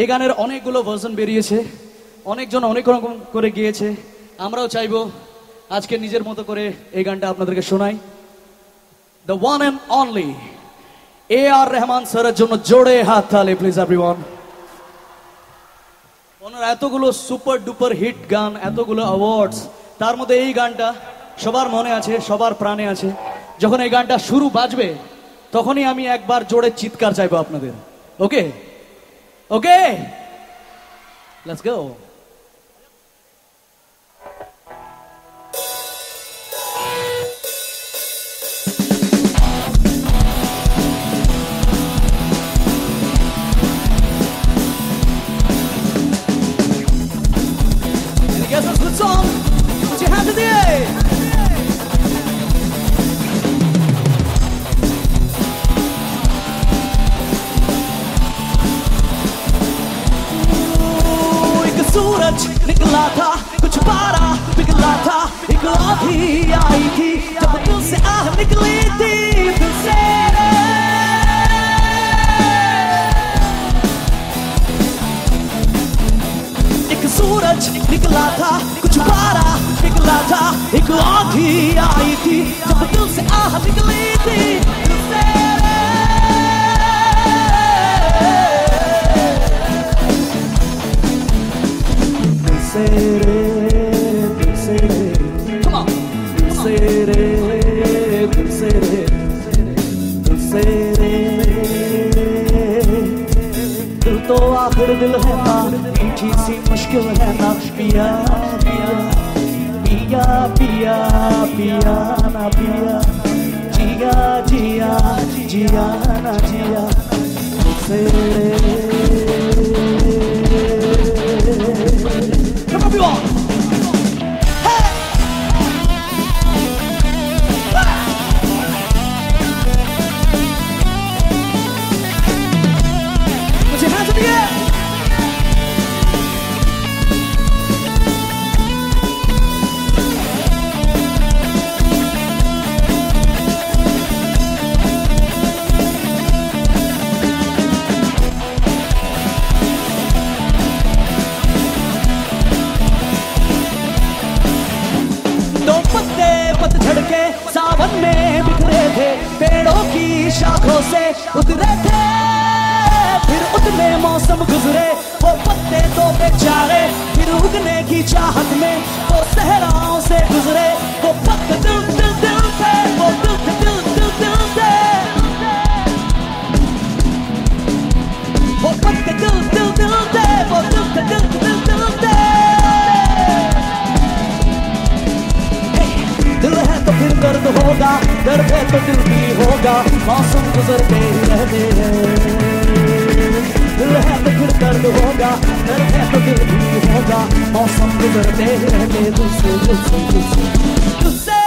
এই গানের অনেকগুলো ভার্সন বেরিয়েছে। অনেকজন অনেক রকম করে গিয়েছে। আমরাও চাইব আজকে নিজের মতো করে এই গানটা আপনাদেরকে শোনাই। The one and only A R Rahman স্যারের জন্য জোরে হাত তালে প্লিজ এভরিওয়ান ওনার এতগুলো সুপার ডুপার হিট গান, এতগুলো অ্যাওয়ার্ডস তার মধ্যে এই গানটা সবার মনে আছে, সবার প্রাণে আছে। যখন এই গানটা শুরু বাজবে, তখনই আমি একবার জোরে চিৎকার চাইব আপনাদের। ওকে Okay, let's go. सूरज निकला था, कुछ पारा पिघला था। एक आंधी आई थी, जब तुझसे आह निकली थी दिल से एक सूरज निकला था, कुछ पारा पिघला था। एक आंधी आई थी, जब दिल आह निकली थी दिल है ना मीठी सी मुश्किल है ना पिया पिया पिया पिया पिया ना पिया जिया जिया जिया ना जिया तुझसे शाखों से उतरे थे। फिर उतने मौसम गुजरे, वो पत्ते तो बेचारे। फिर उगने की चाहत में वो सहराओं से तो फिर दर्द होगा दर्द है तो दिल भी होगा। मौसम गुजरते ही रहते हैं। दिल है तो फिर दर्द होगा दर्द है तो दिल भी होगा। मौसम गुजरते ही रहते दिल से दिल से दिल से दिल से